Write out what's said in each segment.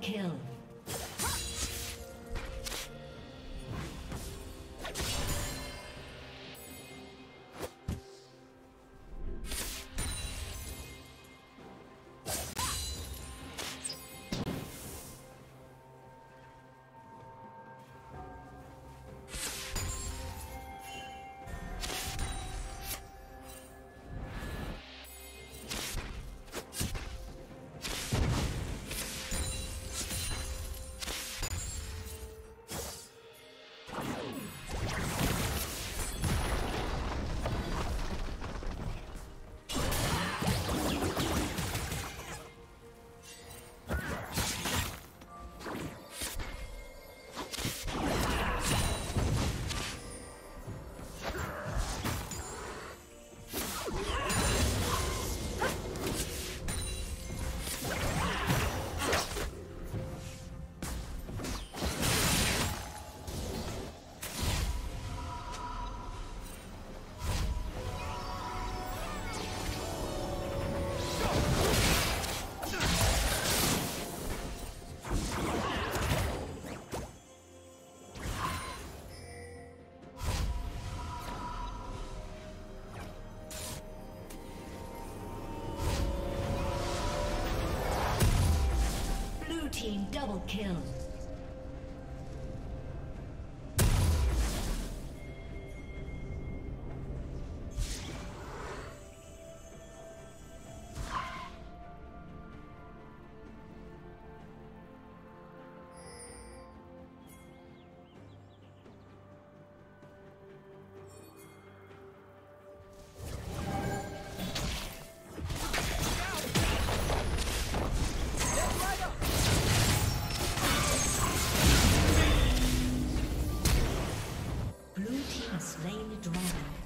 Kill. Double kill. slain the dragon.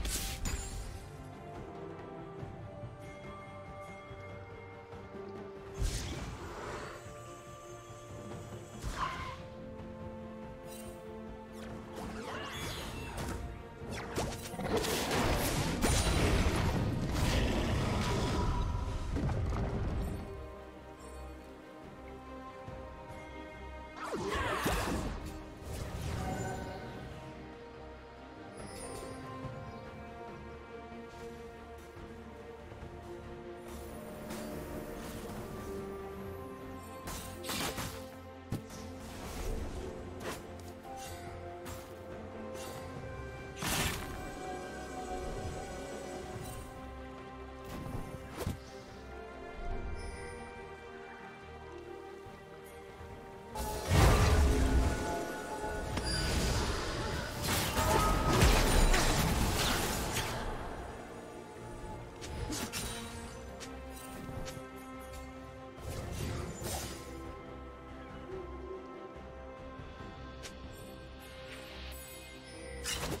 you